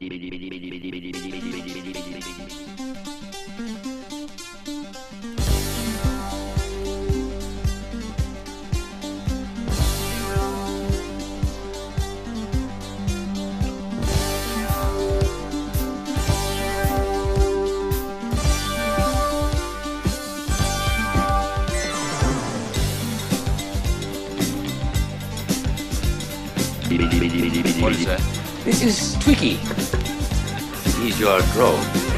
What is that? This is Twiki. He's your drone.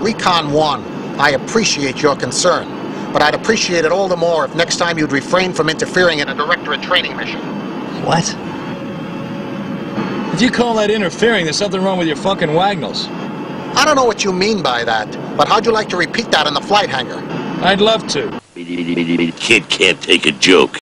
Con 1, I appreciate your concern, but I'd appreciate it all the more if next time you'd refrain from interfering in a directorate training mission. What? If you call that interfering, there's something wrong with your Funk and Wagnalls. I don't know what you mean by that, but how'd you like to repeat that in the flight hangar? I'd love to. Kid can't take a joke.